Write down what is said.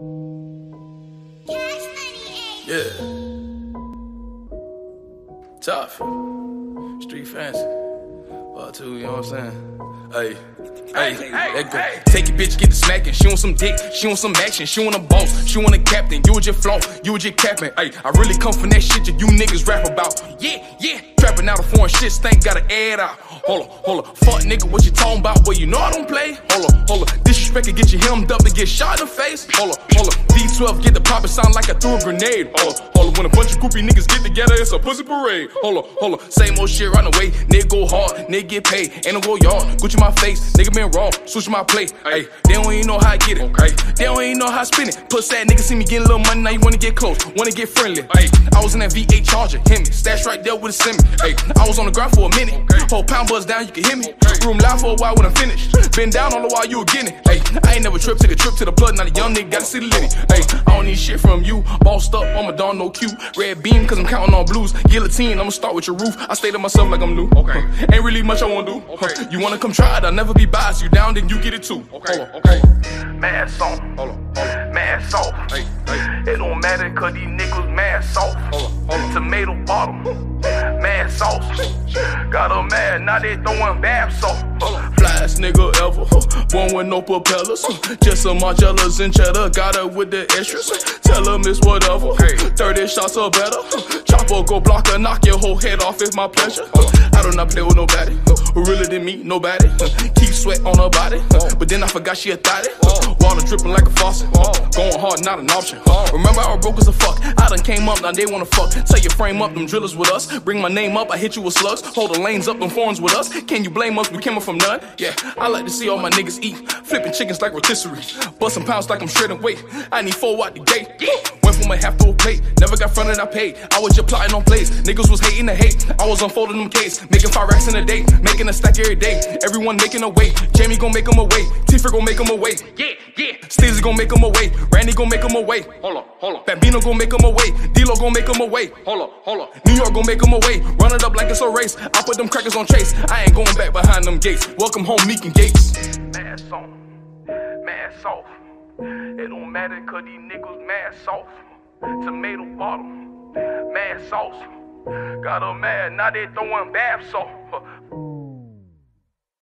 Eh? Yeah. Tough. Street fancy. Part two, you know what I'm saying? Hey. Hey, hey, go. Take your bitch, get the smacking. She want some dick, she want some action. She want a boss, she want a captain. You was just flow, you was just capping. Hey, I really come from that shit that you niggas rap about. Yeah, yeah. Trapping out a foreign shit, stink, gotta add out. Hold on, hold on. Fuck nigga, what you talking about? Well, you know I don't play. Hold on, hold on. Disrespect can get you hemmed up and get shot in the face. Hold on, hold on. V12 get the pop, it sound like I threw a grenade. Hold on, hold on. When a bunch of groupie niggas get together, it's a pussy parade. Hold on, hold on. Same old shit right away. Nigga go hard, nigga get paid. Ain't no go yard. Gucci my face, nigga been raw. Switch my plate. Hey, they don't even know how I get it. Okay. They don't even know how I spin it. Puss that nigga see me getting a little money, now you wanna get close, wanna get friendly. Hey, I was in that V8 Charger, hit me. Stash right there with a semi. Hey, I was on the ground for a minute. Whole pound buzz down, you can hear me. Room loud for a while when I'm finished. Been down all the while you were getting it. Hey, I ain't never tripped, took a trip to the blood. Now the young nigga gotta see the litty. Hey, I don't need shit from you. Bossed up, I'm a don, no cute. Red beam, cause I'm counting on blues. Guillotine, I'ma start with your roof. I stay to myself like I'm new. Okay. Ain't really much I wanna do. Okay. You wanna come try it, I'll never be biased. You down, then you get it too. Okay. Hold on, okay. Mad soft. Hold on, hold on. Mad soft. Hey, hey. It don't matter cause these niggas mad soft. Hold on, hold on. Tomato bottom. Sauce. Got her mad, now they throwing bath salt. Flyest nigga ever, huh? born with no propellers. Just some Margielas and cheddar, got her with the extras. Tell her miss whatever, huh? 30 shots or better. Chopper go block her, knock your whole head off, it's my pleasure. I do not play with nobody, really than me, nobody. Keep sweat on her body, but then I forgot she a thotty. huh? Water dripping like a faucet, going hard, not an option. Remember I broke as a fuck, I done came up, now they wanna fuck. Tell your frame up, them drillers with us. Bring my name up, I hit you with slugs. Hold the lanes up, them forms with us. Can you blame us? We came up from none. Yeah, I like to see all my niggas eat. Flipping chickens like rotisserie. Busting pounds like I'm shredding weight. I need four out the gate. Went from a half to a plate. Never got fronted, I paid. I was just plotting on plays. Niggas was hating the hate. I was unfolding them case. Making five racks in a day. Making a stack every day. Everyone making a way. Jamie gon' make him away. Tifa gon' make him away. Yeah, yeah. Steezy gon' make him away. Randy gon' make him away. Hold on, hold on. Bambino gon' make him away. D-Lo gon' make him away. Hold on, hold on. New York gon' make him away. Run it up like it's a race. I put them crackers on chase. I ain't going back behind them gates. Welcome home, Meek and Gates. Mad soft. Mad soft. It don't matter cause these niggas mad soft. Tomato bottom. Mad sauce. Got her mad, now they throwing bath salt.